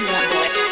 you want, boy.